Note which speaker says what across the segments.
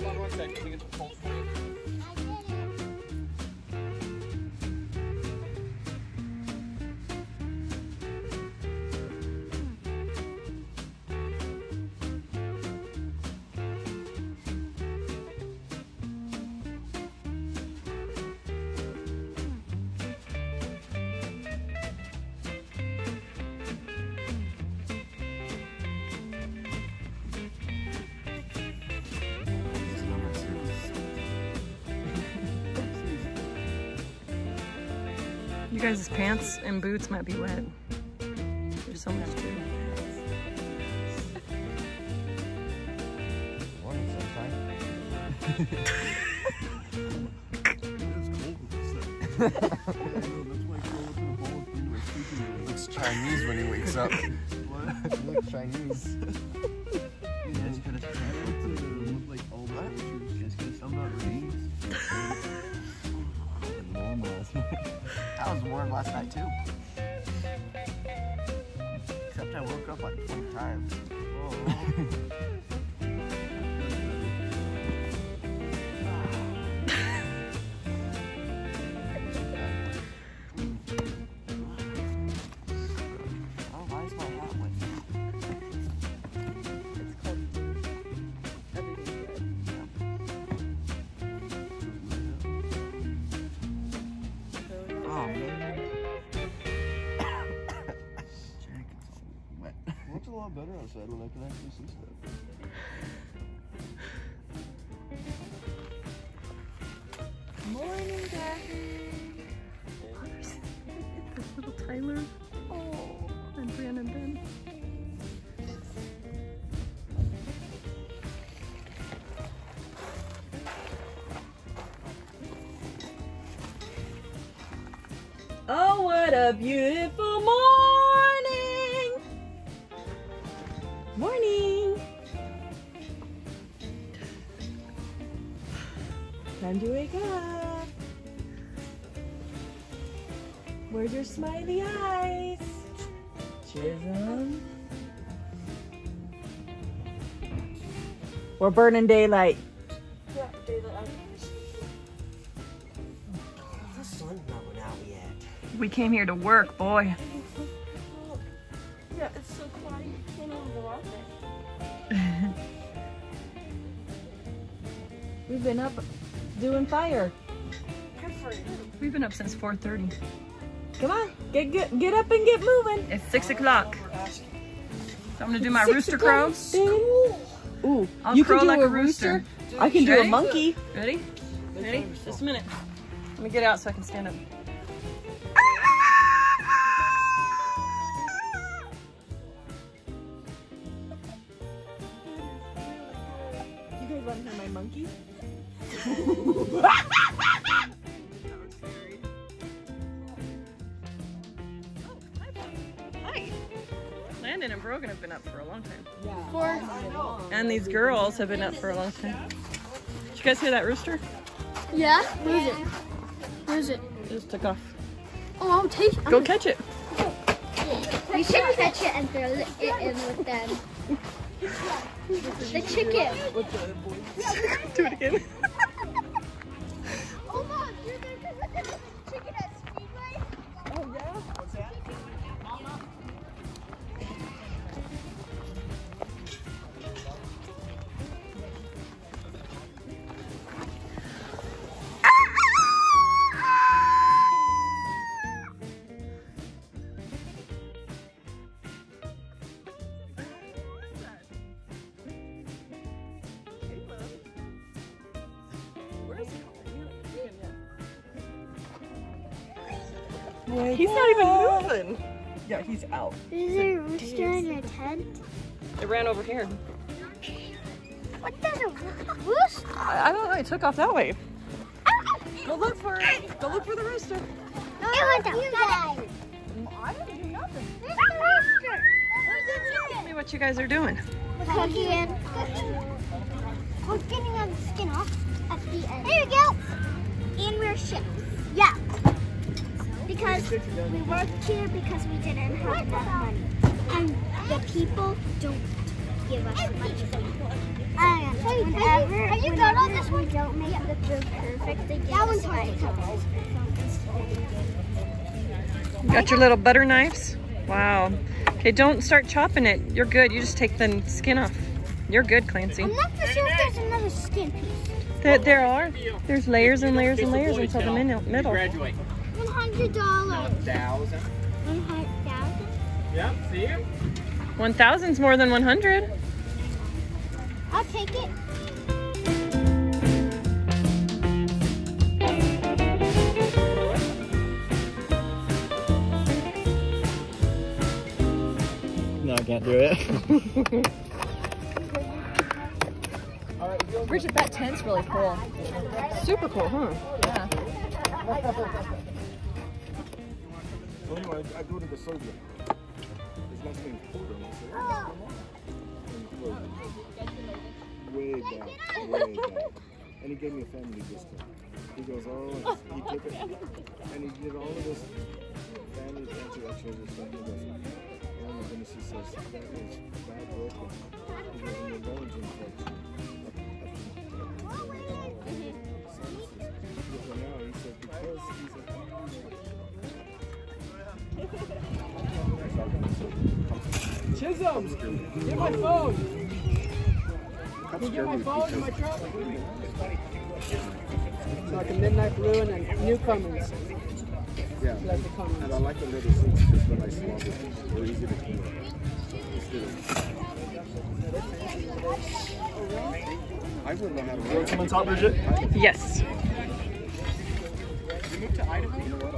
Speaker 1: hold on one second. You
Speaker 2: guys' pants and boots might be wet.
Speaker 3: Last night too. Except I woke up like 20 times. Oh, man.
Speaker 4: Lot better outside when I can actually see stuff.
Speaker 2: Morning, Jackie. There's little Tyler. Oh, and Brianna and Ben. Oh, what a beautiful We're burning daylight.
Speaker 3: The sun's not out yet.
Speaker 2: We came here to work, boy.
Speaker 5: Yeah, it's so quiet. You can't even go out there.
Speaker 2: We've been up doing fire.
Speaker 5: Good for you.
Speaker 2: We've been up since 4.30.
Speaker 6: Come on, get get get up and get moving.
Speaker 2: It's 6 o'clock. So I'm gonna do my
Speaker 6: Six
Speaker 2: rooster
Speaker 6: o'clock.
Speaker 2: Crow.
Speaker 6: Ooh,
Speaker 2: I'll
Speaker 6: you
Speaker 2: crow
Speaker 6: can do
Speaker 2: like
Speaker 6: a
Speaker 2: a rooster.
Speaker 6: rooster.
Speaker 7: I can do a monkey.
Speaker 8: Ready? Ready? Just a minute. Let me get out so I can stand up. Girls have been up for a long time. Did you guys hear that rooster?
Speaker 9: Yeah? Where's it? Where's it?
Speaker 8: It just took off.
Speaker 9: Oh, I'll take it.
Speaker 8: Go catch it.
Speaker 9: We should catch it and throw it in with them. The chicken.
Speaker 8: Do it again.
Speaker 9: Is there a rooster in your tent?
Speaker 8: It ran over here.
Speaker 9: What does a rooster?
Speaker 8: I, I don't know. It took off that way. Ah! Go look for it. Go look for the rooster.
Speaker 9: No, it was you guys.
Speaker 8: I didn't do nothing.
Speaker 9: There's a rooster.
Speaker 8: Tell me what you guys are doing.
Speaker 9: Cooking. We're getting our skin off at the end. There you go. And we're shipped. Yeah. Because we worked here because we didn't have enough money. And the people don't give us much food. And whenever, are you good on this one? We don't make the food perfect. They give that one's hard
Speaker 8: You got your little butter knives? Wow. Okay, don't start chopping it. You're good. You just take the skin off. You're good, Clancy.
Speaker 9: I'm not for sure if there's another skin piece.
Speaker 8: There, there are. There's layers and layers and layers until the min- middle.
Speaker 6: Graduate.
Speaker 9: One hundred dollars.
Speaker 6: Thousand.
Speaker 9: One hundred thousand.
Speaker 6: Yep, see you.
Speaker 8: 1,000's more than 100.
Speaker 9: I'll take it.
Speaker 10: No, I can't do it.
Speaker 7: Bridget, that tent's really cool.
Speaker 8: Super cool, huh?
Speaker 7: Yeah.
Speaker 10: So anyway, I go to the surgeon. His last name's Porter. and I "Oh, Way back, way back. And he gave me a family discount. He goes, oh, he took it, and he did all of this family extras and stuff. He goes, oh my goodness, he says, that was bad broken. He goes, and your bones infection. So now he said, because he's a
Speaker 6: Chisholm, get my phone. Can you get my phone in my truck? It's like a midnight blue and a newcomers.
Speaker 10: Yeah,
Speaker 6: Like the Cummins.
Speaker 10: and I like the leather seats because when I swab it, they're easy to clean. Instead I wouldn't know how to. You want some on top, Bridget?
Speaker 8: Yes.
Speaker 6: You moved to Idaho?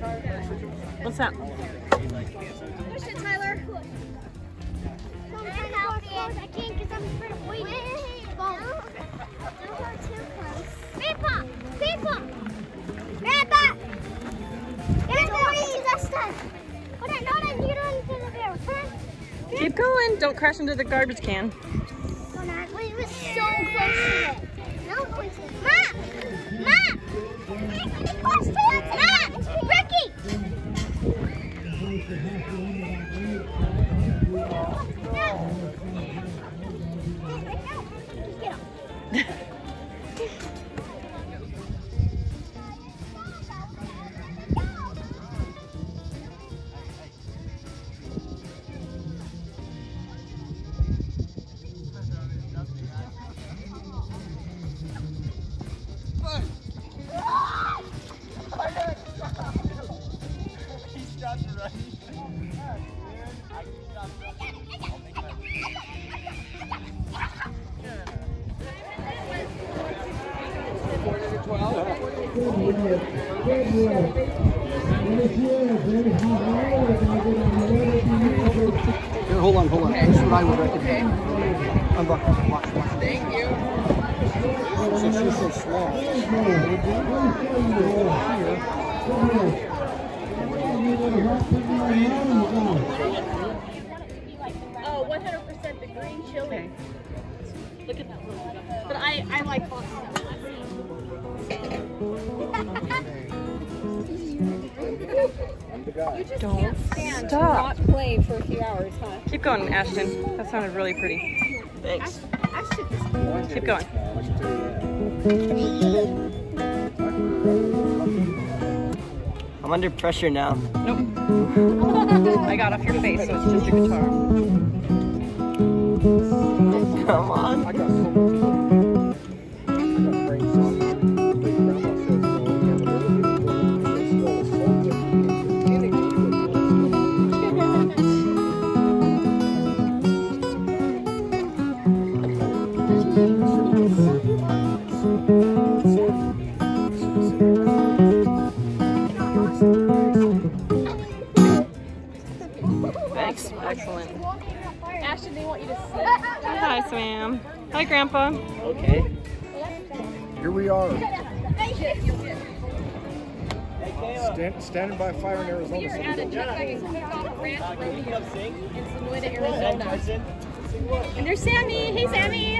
Speaker 8: What's up?
Speaker 9: Push it, Tyler. Come on, help me. I can't because I'm afraid of waiting. Wait. Don't go too close. Grandpa! Hold on, you don't into the barrel.
Speaker 8: Keep going. Don't crash into the garbage can.
Speaker 9: Hold on. We were so close to it. No! Matt!
Speaker 8: Don't stop.
Speaker 5: play for a few hours, huh?
Speaker 8: Keep going, Ashton. That sounded really pretty.
Speaker 10: Thanks.
Speaker 8: Keep going.
Speaker 10: I'm under pressure now. Nope.
Speaker 8: I got off your face, so it's just your guitar.
Speaker 10: Come on.
Speaker 11: Standing by fire in Arizona.
Speaker 5: We are at a Chuck Wagon Cook-Off Ranch Rodeo in Sonoita, Arizona. And there's Sammy. Hey, Sammy.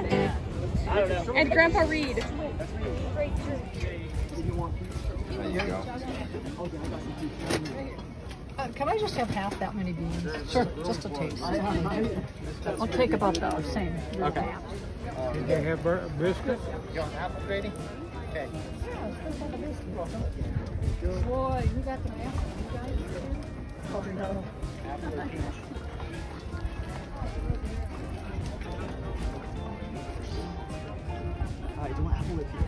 Speaker 5: And Grandpa Reed.
Speaker 3: There you go.
Speaker 7: Uh, Can I just have half that many beans? Sure, just a taste. I'll take about the same. Okay.
Speaker 12: Did they have bur- biscuit?
Speaker 11: You want apple gravy? Okay.
Speaker 7: Boy, you got the map? You guys? Probably not.
Speaker 12: I do apple with you.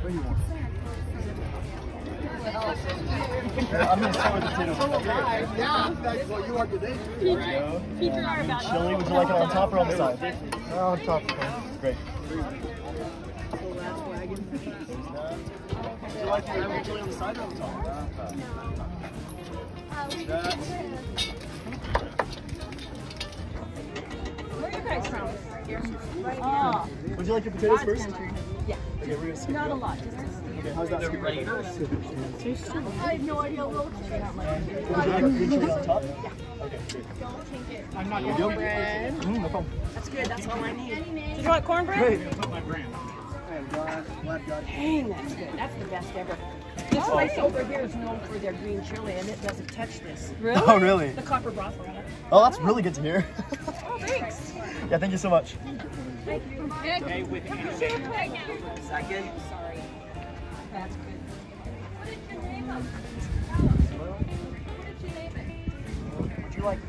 Speaker 12: What do you want? I'm gonna start with potatoes. Yeah, that's what you are today.
Speaker 5: Our about
Speaker 12: Chili, would you like it on top or on the side? On top. Great. Would you like the lemon chili on the side or on the top?
Speaker 5: Where are you guys from?
Speaker 12: Oh. Would you like your potatoes first? Yeah. Okay, we're gonna
Speaker 5: Not a lot. Just a
Speaker 12: how's that skip right?
Speaker 5: I have no idea what
Speaker 12: Would you like green chili on top? Okay, great.
Speaker 5: I'm not
Speaker 12: There you go. Mm, no problem.
Speaker 5: That's good. That's all I need.
Speaker 8: Do you want cornbread?
Speaker 12: Great.
Speaker 10: Dang, that's good. That's the best ever. This place over here is known for their green chili, and it doesn't touch this.
Speaker 8: Really?
Speaker 12: Oh, really?
Speaker 10: The copper broth.
Speaker 12: Oh, that's really good to hear.
Speaker 10: Oh, thanks.
Speaker 12: yeah, thank you so much.
Speaker 10: Second.
Speaker 5: Sorry.
Speaker 10: That's good.
Speaker 5: What did you name them? What did you name it?
Speaker 12: Would you like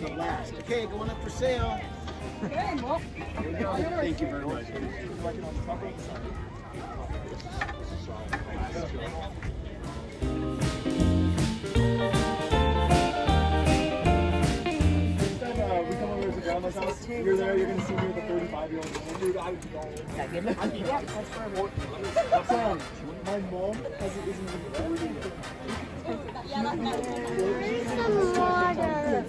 Speaker 11: The last. Okay, going up for sale. Thank you very much.
Speaker 12: Next we come over to grandma's house, you're there, you're gonna see me with a 35 year old. Dude, I would that's where I my mom has it isn't
Speaker 6: Some water.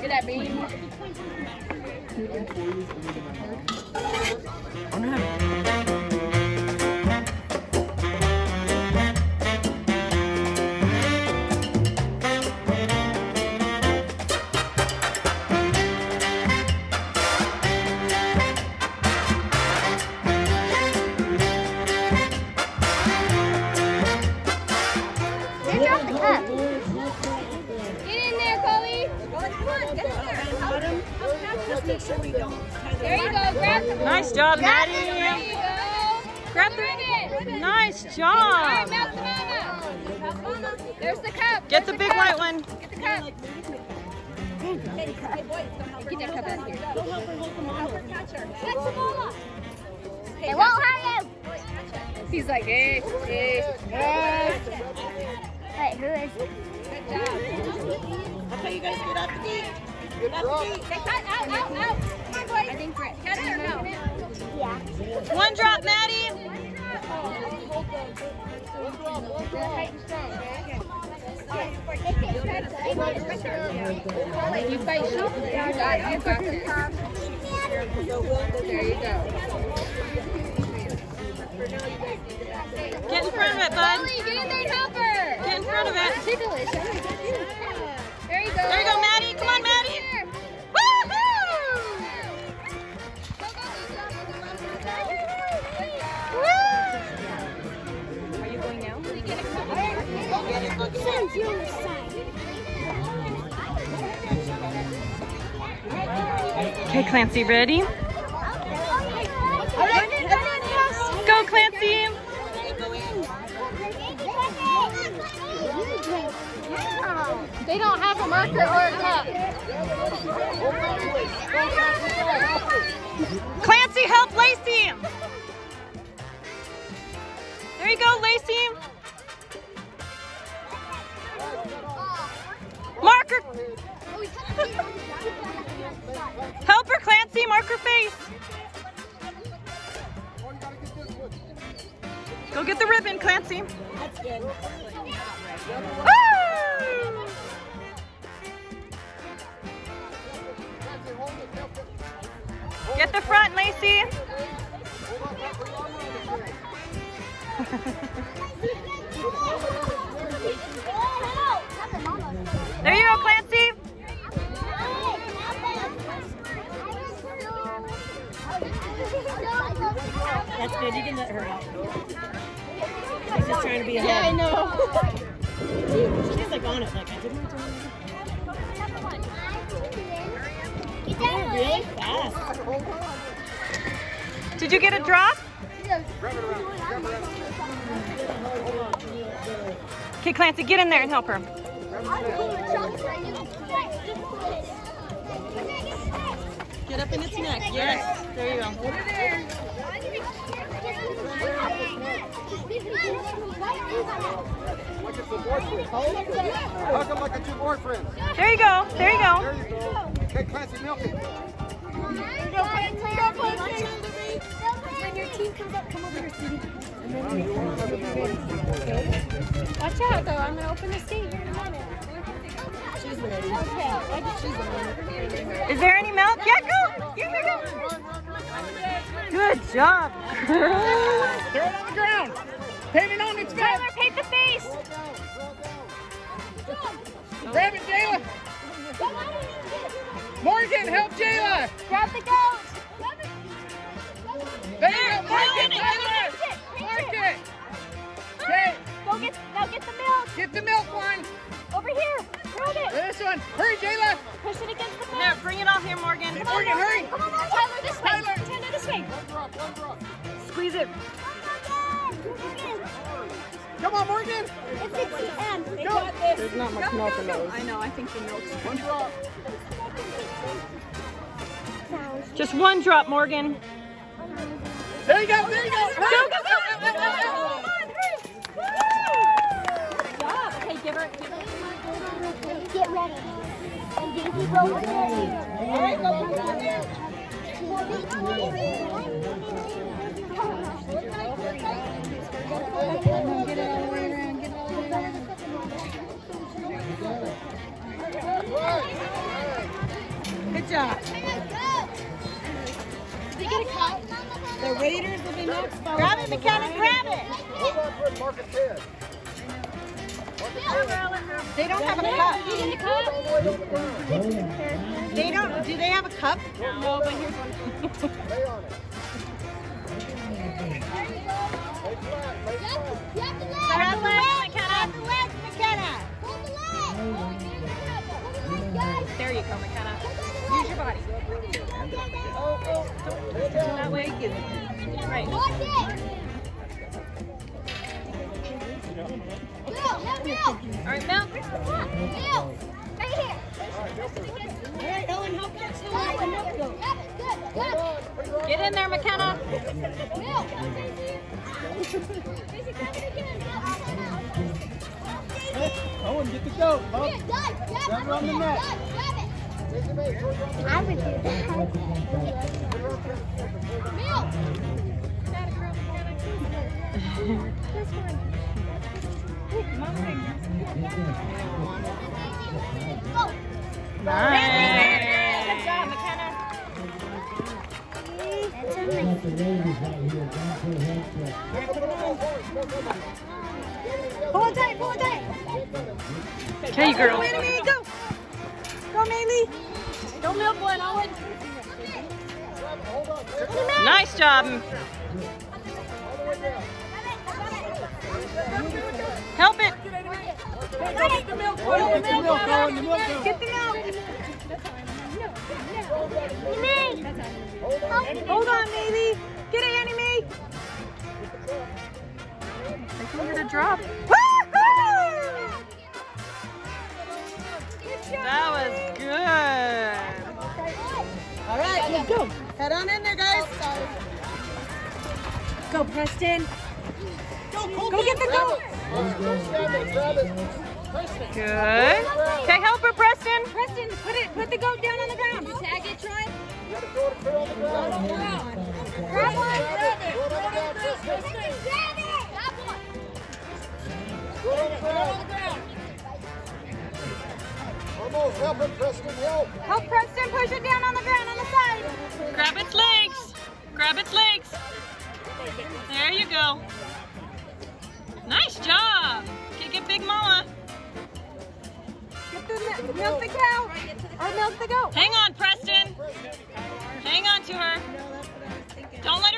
Speaker 5: At that bean.
Speaker 6: They Ticklish. There you go.
Speaker 9: There you go, Maddie. Come on, Maddie. Woohoo!
Speaker 6: Are you going now?
Speaker 9: Okay, Clancy, ready?
Speaker 6: They don't have a marker or a cup.
Speaker 9: Clancy, help Lacey. There you go, Lacey. Marker. Help her, Clancy. Mark her face. Go get the ribbon, Clancy. the Clancy,
Speaker 7: get
Speaker 9: in there and help her. Get up in its neck. Yes. There you go.
Speaker 1: Hug them like a two boyfriends.
Speaker 9: There you go. There you go.
Speaker 1: There you go. Okay, Clancy, milk it.
Speaker 7: When comes up, come over here, sweetie.
Speaker 6: Watch out, though. I'm gonna open the gate here in a minute.
Speaker 2: She's ready.
Speaker 6: Okay. I just she's ready.
Speaker 9: Is there any milk? Yeah, go. Yeah, yeah, go. Good job.
Speaker 1: Throw it on the ground. Paint it on its face.
Speaker 9: Tyler, paint the face.
Speaker 1: Grab it, Jayla. Morgan, help Jayla.
Speaker 7: Grab the goat.
Speaker 1: There you go. Mark it, Mark it. Okay,
Speaker 7: Go get, now get the milk.
Speaker 1: get the milk one.
Speaker 7: Over here. Grab it.
Speaker 1: This one. Hurry, Jayla.
Speaker 7: Push it against the milk.
Speaker 9: There, bring it all here, Morgan.
Speaker 1: Morgan, on, hurry.
Speaker 7: Come on, Morgan. Tyler, this way.
Speaker 1: Tyler.
Speaker 7: Tyler, this way.
Speaker 9: Squeeze it.
Speaker 1: Come on, Morgan.
Speaker 7: It's 6 p.m.
Speaker 1: Go.
Speaker 9: There's not much milk in those.
Speaker 6: I know. I think the milk's.
Speaker 1: One drop.
Speaker 9: Just one drop, Morgan.
Speaker 1: There you go. There you go.
Speaker 9: Go, go, go.
Speaker 6: Okay, give her. Give her.
Speaker 7: Get ready. And Daisy, go over there. All right, go over there.
Speaker 9: Good job.
Speaker 2: The Raiders will be next.
Speaker 9: Grab it, McKenna. Grab it.
Speaker 1: Hold on for it, Marcus head.
Speaker 9: They don't have a cup. They don't. Do they have a cup?
Speaker 6: No, but here's one.
Speaker 1: Lay on it.
Speaker 9: Grab the leg, McKenna. There you go, McKenna. Use your body. That way.
Speaker 5: bacon. Right.
Speaker 9: Watch it. Bill, help Bill.
Speaker 5: All right, Mel.
Speaker 9: Bill, right here.
Speaker 5: Hey, Ellen, help get
Speaker 9: Grab it, grab it, good, good.
Speaker 5: Get in there, McKenna.
Speaker 9: Bill, Daisy, grab it again.
Speaker 6: Owen, get the goat. Up.
Speaker 9: Here, Doug, grab
Speaker 6: Grab
Speaker 9: it.
Speaker 6: on the neck.
Speaker 9: Doug. I would do that. Bill. Go.
Speaker 8: Nice.
Speaker 5: Good job, McKenna.
Speaker 7: Pull it tight, pull it tight.
Speaker 8: Okay, girl.
Speaker 7: Enemy, go. Go, Maylee. Go milk one, Owen.
Speaker 8: Nice job. Help it.
Speaker 7: Get the milk,
Speaker 6: Get the milk, Owen. The milk goat.
Speaker 7: Get the milk.
Speaker 9: Me.
Speaker 7: Hold on, Maylee. Get it, Annie Mae.
Speaker 8: I can get a drop. That was good.
Speaker 7: All right, let's go. Head on in there, guys. Go, Preston. Go get the goat.
Speaker 8: Good. Okay, help her, Preston.
Speaker 7: Preston, put it, put the goat down on the ground. You tag it, Troy.
Speaker 9: Grab one. Grab it. Grab it. Grab one.
Speaker 10: Almost help him, Preston, help.
Speaker 7: Help Preston push it down on the ground on the side.
Speaker 8: Grab its legs. Grab its legs. There you go. Nice job. Okay, it, Big Mama.
Speaker 7: Get the milk the cow or milk the goat.
Speaker 8: Hang on, Preston. Hang on to her. Don't let her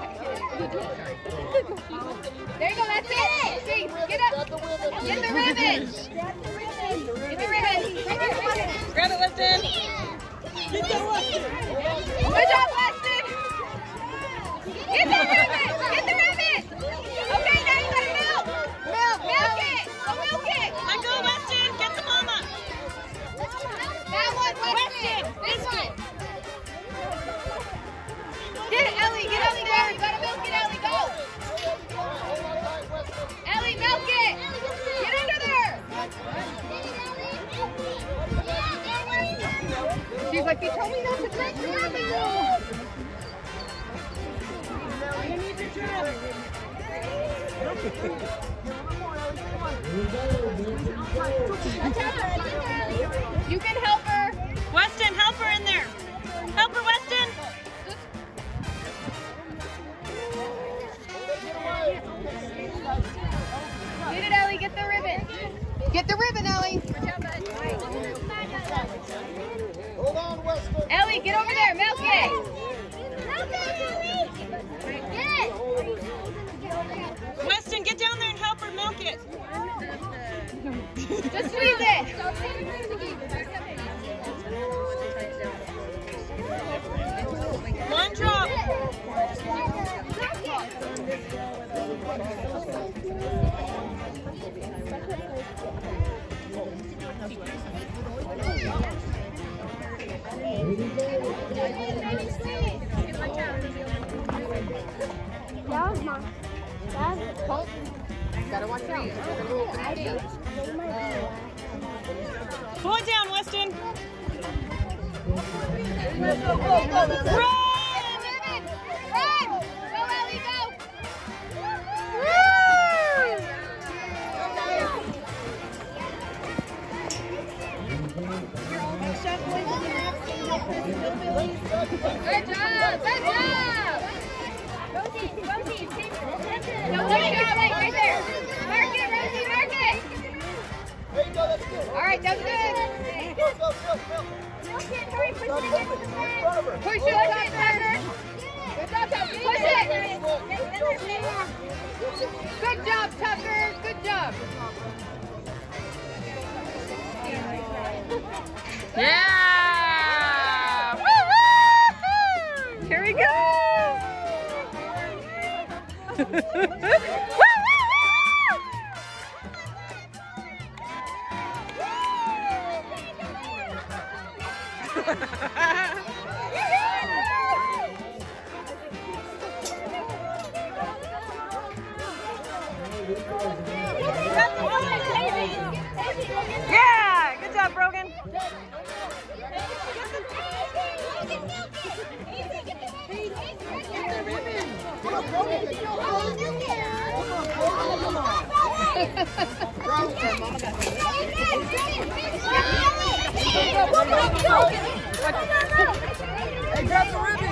Speaker 7: There you go, that's it. See, get up. Get the ribbon. Get the ribbon.
Speaker 8: Grab it, Weston.
Speaker 7: Good job, Weston. That Gotta
Speaker 5: watch ears.
Speaker 8: Pull it down, Weston.
Speaker 7: Run! Run! Go, Ellie, go! Good job, good job. Rosie, Rosie, take No, wait, wait, wait, right there. Mark it, it. Right, that's good. Push it, Tucker. Good job, Tucker. Push it. Good job, Tucker. Good job.
Speaker 8: Yeah! Yeah!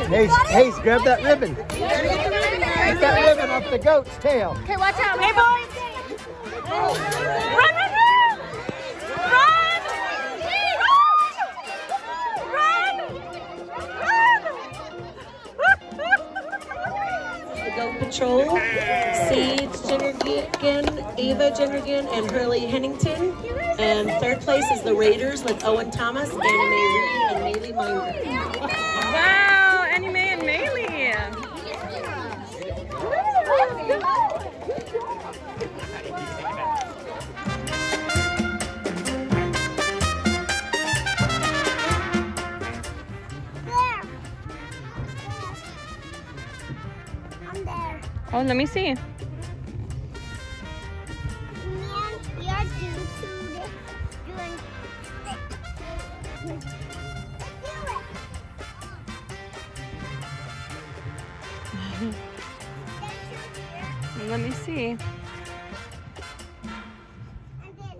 Speaker 6: Hayes, Hayes, grab that ribbon. Get that ribbon off the goat's tail.
Speaker 7: Okay, watch out.
Speaker 8: Hey, boys!
Speaker 13: Jennergan, Ava and Hurley Hennington. And third place is the Raiders with Owen Thomas, Anna Mae and Maylee Minder.
Speaker 8: Wow, Annie Mae and Maylee.
Speaker 9: There. I'm there.
Speaker 8: Oh, let me see. Let me see.
Speaker 9: Oh, oh, and then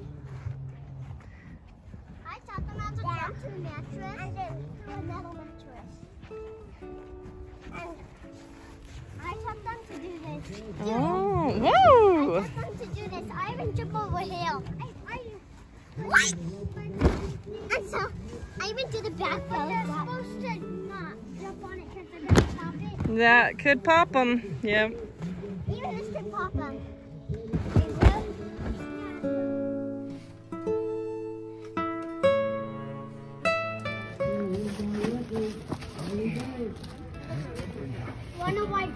Speaker 9: I taught them to jump to a mattress and then to a metal mattress. And I taught them to do this.
Speaker 8: Oh,
Speaker 9: I
Speaker 8: whoa!
Speaker 9: taught them to do this. I even jump over hill. I, I, what? And so I even did a back But they're supposed to not jump on it because they're going to pop it.
Speaker 8: That could pop them. Yep.
Speaker 9: Even this could pop them. Wanna wipe?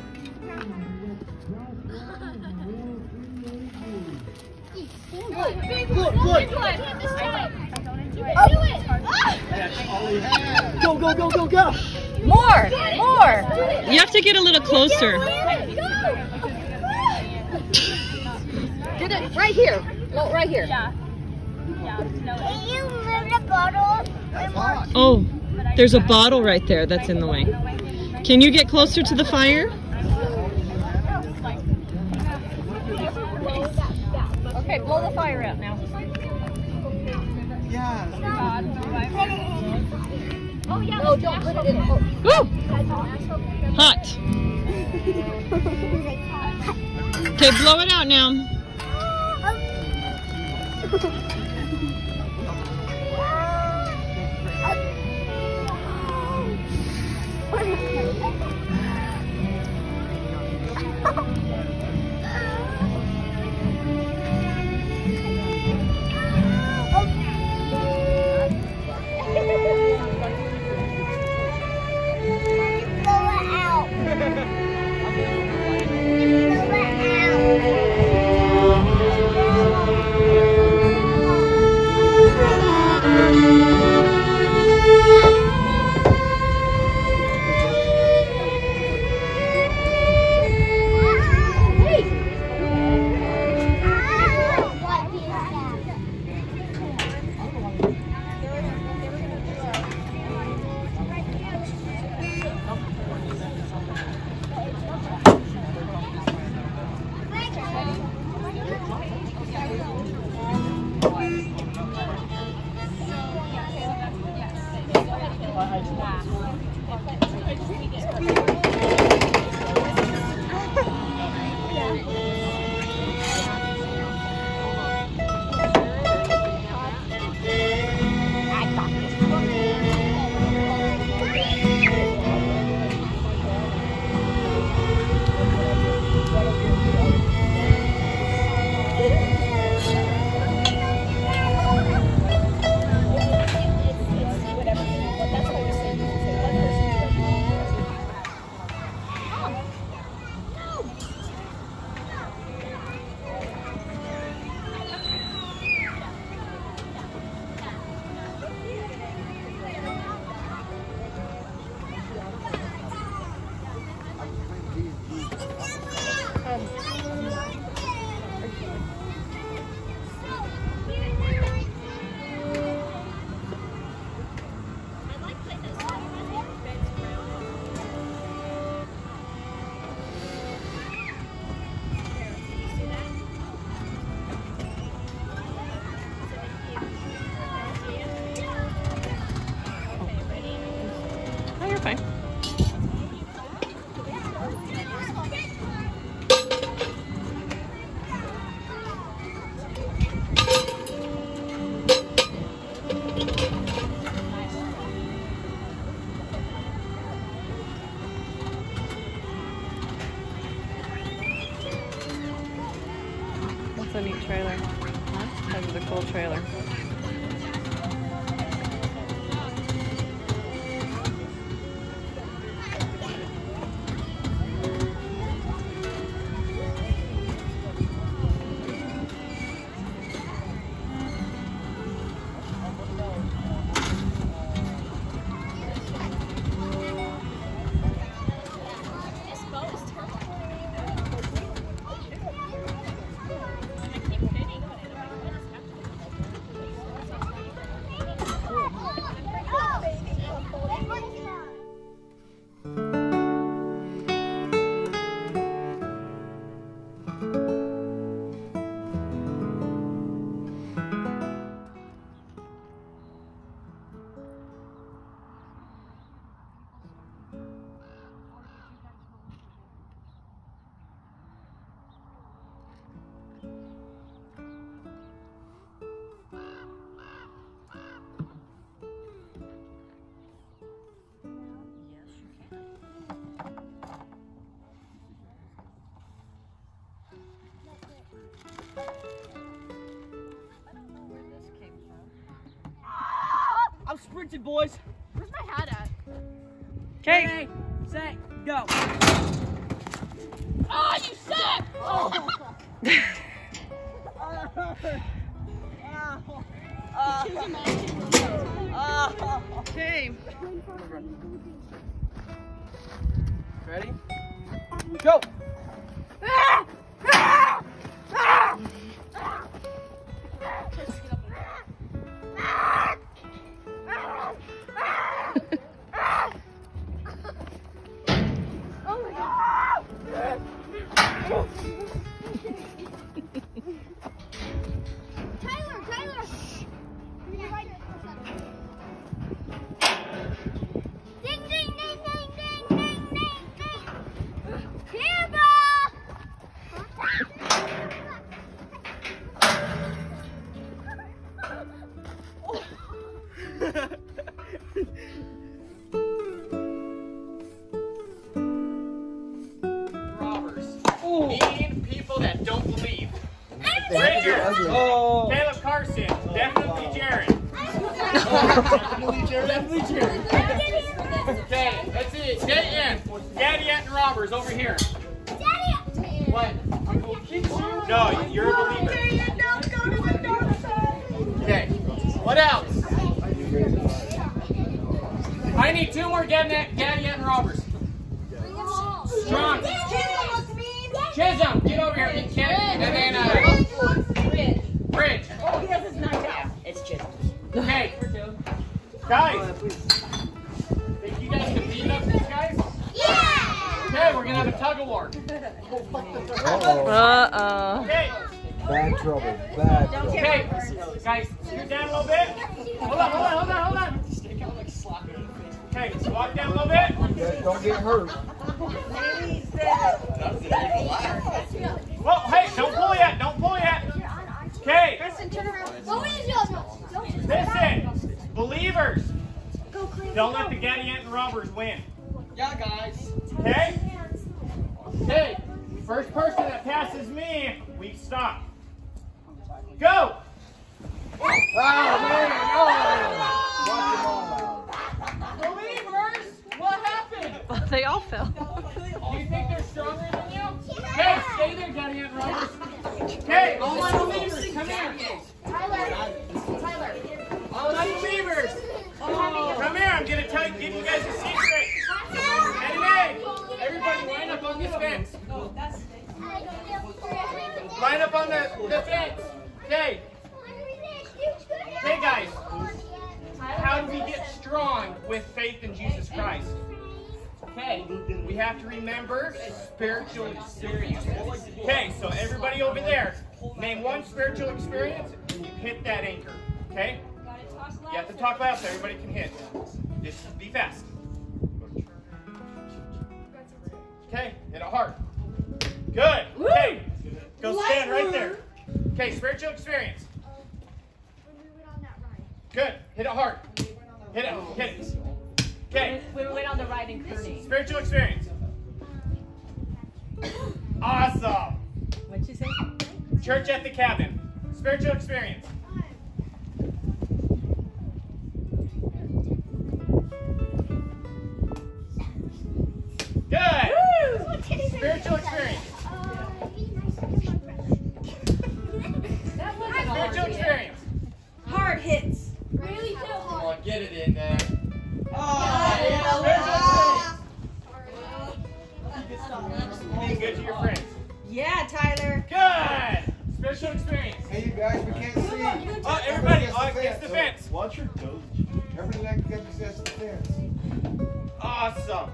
Speaker 6: Go, go, go, go, go.
Speaker 2: More, more.
Speaker 8: You have to get a little closer.
Speaker 2: Get it right here. Well, right here. Yeah.
Speaker 9: Can you move the bottle?
Speaker 8: Oh, there's a bottle right there that's in the way. Can you get closer to the fire?
Speaker 2: Okay, blow the fire out now. Yeah.
Speaker 9: Oh yeah.
Speaker 2: No, don't put it in. Oh.
Speaker 8: Woo! Hot. Okay, blow it out now.
Speaker 6: boys.
Speaker 5: Where's my hat at?
Speaker 8: Okay.
Speaker 6: say go.
Speaker 5: Oh, you suck!
Speaker 6: Oh.
Speaker 1: we're gonna have a tug of war.
Speaker 8: Uh oh.
Speaker 1: Okay.
Speaker 10: Bad trouble. Bad trouble.
Speaker 1: Okay, guys, scoot down a little bit. Hold on, hold on, hold on, hold on. Okay, walk down a little bit.
Speaker 10: Don't get hurt.
Speaker 1: Well, hey, don't pull yet. Don't pull yet. Okay.
Speaker 9: Kristen, turn around. Go in,
Speaker 1: Listen, believers. Don't let the Gadianton robbers win.
Speaker 3: Yeah, guys.
Speaker 1: Okay? Okay. First person that passes me, we stop. Go! Oh, man, no! Believers, what happened?
Speaker 8: they all fell.
Speaker 1: Do you think they're stronger than you? Okay, stay there, Ant and robbers. Okay, all my believers, come here. Tyler, Tyler. All my believers, come here. I'm gonna tell you, give you guys a secret. Everybody line up on this fence. Line up on the, the fence. Okay. Okay, guys. How do we get strong with faith in Jesus Christ? Okay, we have to remember spiritual experience. Okay, so everybody over there, name one spiritual experience and you hit that anchor. Okay? You have to talk loud so everybody can hit. Just be fast. Okay, hit it hard. Good. Okay, go stand right there. Okay, spiritual experience. Good. Hit it hard. Hit it. Hit it. Okay.
Speaker 5: We went on the ride in Kearney.
Speaker 1: Spiritual experience. Awesome.
Speaker 5: What'd you say?
Speaker 1: Church at the cabin. Spiritual experience. Good. Spiritual experience.
Speaker 5: That wasn't a hard
Speaker 1: Spiritual experience.
Speaker 7: Hard hits.
Speaker 9: Really too
Speaker 3: Come
Speaker 9: hard.
Speaker 3: on, get it in there.
Speaker 1: Oh, Being good to your friends.
Speaker 7: Yeah, Tyler.
Speaker 1: Good. Spiritual experience.
Speaker 10: Hey, you guys, we can't see.
Speaker 1: Oh, everybody, oh, against the fence.
Speaker 10: Watch your toes. Everybody like to get the fence.
Speaker 1: Awesome.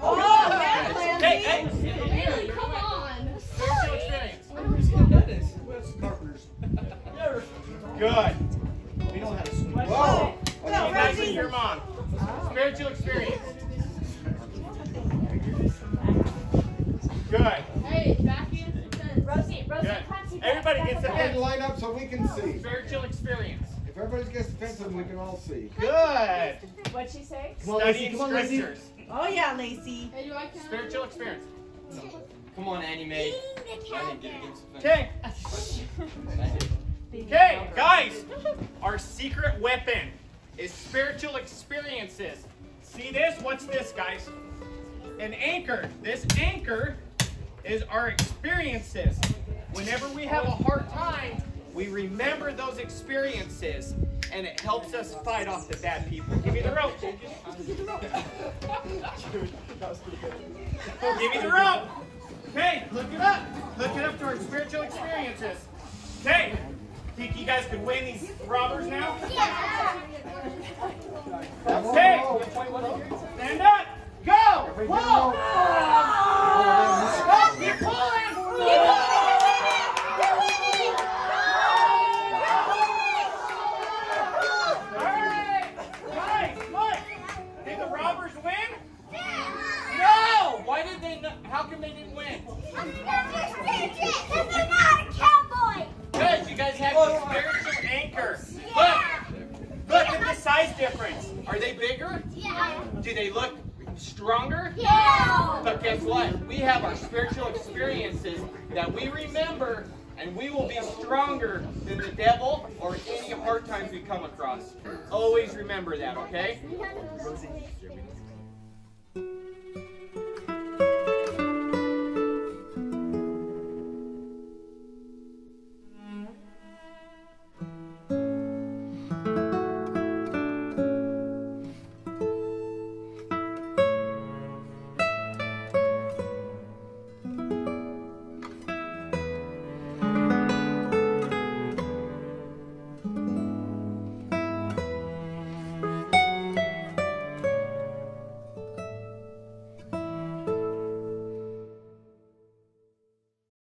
Speaker 10: Oh,
Speaker 7: yeah,
Speaker 1: Hey,
Speaker 7: Clancy.
Speaker 1: hey.
Speaker 5: Really? Come on.
Speaker 1: Spiritual experience.
Speaker 10: Where's Carpenter's?
Speaker 1: Good.
Speaker 10: We don't have a swing. Whoa!
Speaker 1: You guys with your mom. Spiritual experience. Good.
Speaker 5: Hey, back in. Rosie, Rosie,
Speaker 1: Good. Everybody gets the
Speaker 10: Everybody
Speaker 1: fence.
Speaker 10: line up so we can see.
Speaker 1: Spiritual experience.
Speaker 10: If everybody gets the fence, we can all see.
Speaker 1: Good.
Speaker 5: What'd she say?
Speaker 1: Studying scriptures.
Speaker 7: Oh, yeah, Lacey.
Speaker 5: Hey, do
Speaker 1: Spiritual experience.
Speaker 3: Come on, Annie Mae. I didn't get against the
Speaker 1: Okay. Okay, guys. Our secret weapon is spiritual experiences. See this? What's this, guys? An anchor. This anchor is our experiences. Whenever we have a hard time, we remember those experiences and it helps us fight off the bad people. Give me the rope. Give me the rope. Okay, look it up. Look it up to our spiritual experiences. Okay. Think you guys could win these robbers now? Yeah. Okay. Stand up. Go. Whoa.